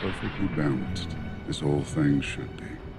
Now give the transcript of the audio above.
perfectly balanced, as all things should be.